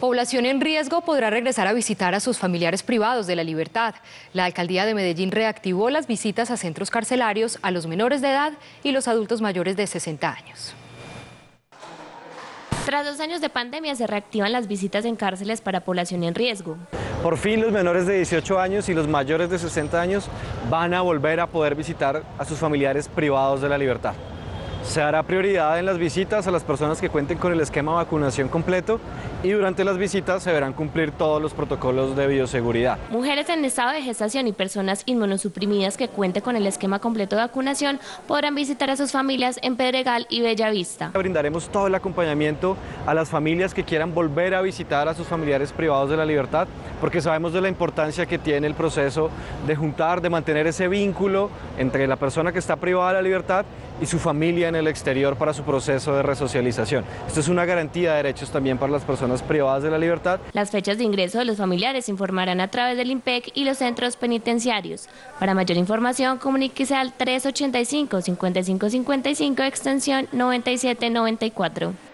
Población en riesgo podrá regresar a visitar a sus familiares privados de la libertad. La alcaldía de Medellín reactivó las visitas a centros carcelarios a los menores de edad y los adultos mayores de 60 años. Tras dos años de pandemia se reactivan las visitas en cárceles para población en riesgo. Por fin los menores de 18 años y los mayores de 60 años van a volver a poder visitar a sus familiares privados de la libertad. Se hará prioridad en las visitas a las personas que cuenten con el esquema de vacunación completo y durante las visitas se verán cumplir todos los protocolos de bioseguridad. Mujeres en estado de gestación y personas inmunosuprimidas que cuenten con el esquema completo de vacunación podrán visitar a sus familias en Pedregal y Bellavista. Brindaremos todo el acompañamiento a las familias que quieran volver a visitar a sus familiares privados de la libertad porque sabemos de la importancia que tiene el proceso de juntar, de mantener ese vínculo entre la persona que está privada de la libertad y su familia en el exterior para su proceso de resocialización. Esto es una garantía de derechos también para las personas privadas de la libertad. Las fechas de ingreso de los familiares informarán a través del IMPEC y los centros penitenciarios. Para mayor información, comuníquese al 385-5555 extensión 9794.